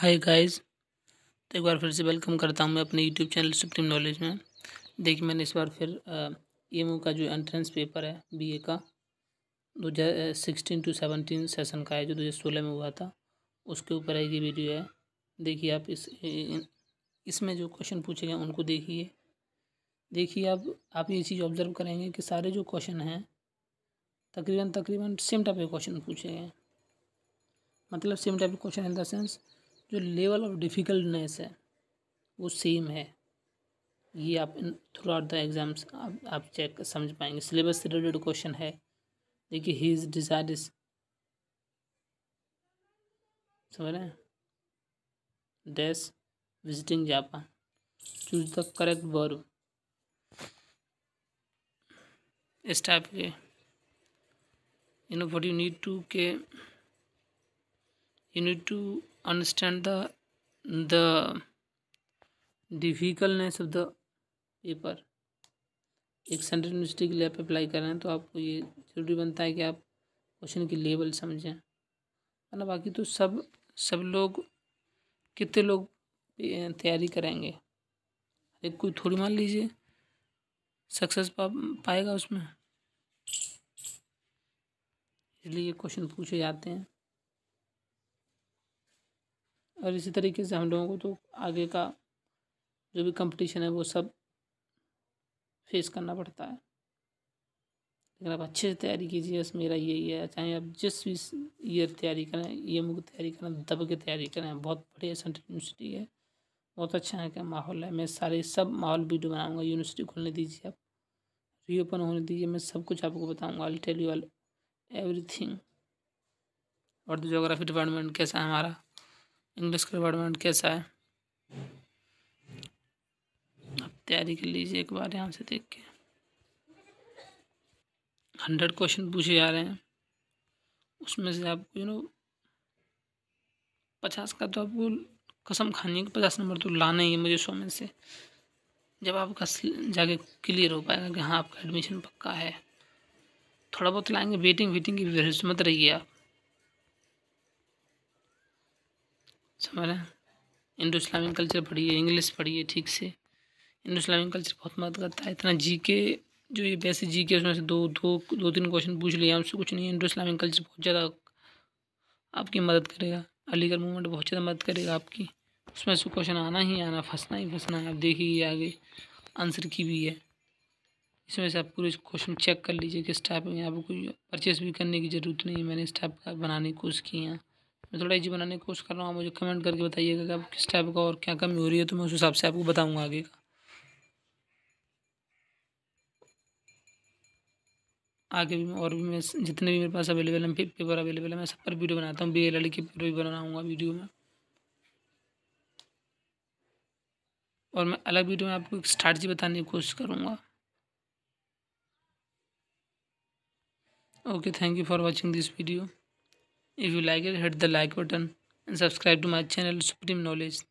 Hi guys तो एक बार फिर से वेलकम करता हूँ मैं अपने यूट्यूब चैनल सुप्रीम नॉलेज में। देखिए मैंने इस बार फिर ई का जो एंट्रेंस पेपर है बीए का, दो हज़ार सिक्सटीन टू सेवनटीन सेशन का है, जो दो हज़ार सोलह में हुआ था, उसके ऊपर है ये वीडियो है। देखिए आप इस इसमें जो क्वेश्चन पूछे गए उनको देखिए। देखिए आप आप ये चीज़ ऑब्ज़र्व करेंगे कि सारे जो क्वेश्चन हैं, तकरीबन तकरीबन सेम टाइप के क्वेश्चन पूछे गए मतलब सेम टाइप के क्वेश्चन इन द सेंस जो लेवल ऑफ़ डिफ़िकल्टनेस है, वो सेम है। ये आप थ्रू आउट द एग्ज़ाम्स आप आप चेक समझ पाएँगे। सिलेबस से रिलेटेड क्वेश्चन है। देखिए ही इज़ डिज़ायर इज़ समझ रहे हैं? Dash visiting Japan choose the correct verb इस टाइप के। You know what you need to के, you need to understand the the difficultness of the paper एक सेंट्रल यूनिवर्सिटी के लिए आप अप्लाई कर रहे हैं तो आपको ये ज़रूरी बनता है कि आप क्वेश्चन की लेवल समझें। वरना बाकी तो सब सब लोग, कितने लोग तैयारी करेंगे। एक कोई थोड़ी मान लीजिए सक्सेस पा, पाएगा उसमें? इसलिए ये क्वेश्चन पूछे जाते हैं। और इसी तरीके से हम लोगों को तो आगे का जो भी कंपटीशन है वो सब फेस करना पड़ता है। लेकिन आप अच्छे से तैयारी कीजिए, बस मेरा यही है। चाहे आप जिस भी ईयर तैयारी करें ई एम की तैयारी करें, दब के तैयारी करें, बहुत बढ़िया सेंट्रल यूनिवर्सिटी है। बहुत अच्छा है क्या? माहौल है। मैं सारे, सब माहौल वीडियो बनाऊँगा यूनिवर्सिटी खोलने दीजिए आप। रीओपन होने दीजिए, मैं सब कुछ आपको बताऊँगा। आई टेल यू ऑल और जोग्राफी डिपार्टमेंट कैसा है हमारा? इंग्लिश का डिपार्टमेंट कैसा है? आप तैयारी कर लीजिए एक बार यहाँ से देख के। हंड्रेड क्वेश्चन पूछे जा रहे हैं। उसमें से आपको यू नो पचास का तो आपको कसम खानी है कि पचास नंबर तो लाना ही है मुझे सौ में से। जब आपका जाके क्लियर हो पाएगा कि हाँ आपका एडमिशन पक्का है। थोड़ा बहुत लाएँगे वेटिंग वेटिंग की मत रहिए आप। समझ इंडो इस्लामिक कल्चर पढ़िए इंग्लिश पढ़िए, ठीक से। इंडो इस्लामिक कल्चर बहुत मदद करता है। इतना जी के जो ये वैसे जी के उसमें से दो दो दो तीन क्वेश्चन पूछ लिया उससे कुछ नहीं इंडो इस्लामिक कल्चर बहुत ज़्यादा आपकी मदद करेगा। अलीगढ़ मूवमेंट बहुत ज़्यादा मदद करेगा आपकी। उसमें से क्वेश्चन आना ही आना, फंसना ही फंसना है। आप देखिए आगे आंसर की भी है। इसमें से आप पूरे क्वेश्चन चेक कर लीजिए किस टाइप में आपको परचेस भी करने की ज़रूरत नहीं है। मैंने इस टाइप का बनाने की कोशिश की है। मैं थोड़ा इजी बनाने की कोशिश कर रहा हूँ मुझे कमेंट करके बताइएगा कि आप किस टाइप का और क्या कमी हो रही है तो मैं उस हिसाब से आपको बताऊँगा आगे का। आगे भी और भी मैं जितने भी मेरे पास अवेलेबल हैं पेपर अवेलेबल है, मैं सब पर वीडियो बनाता हूँ बी एल के पेपर भी बनाऊँगा वीडियो में। और मैं अलग वीडियो में आपको एक स्ट्रैटी बताने की कोशिश करूँगा। Okay thank you for watching this video If you like it, hit the like button and subscribe to my channel Supreme Knowledge.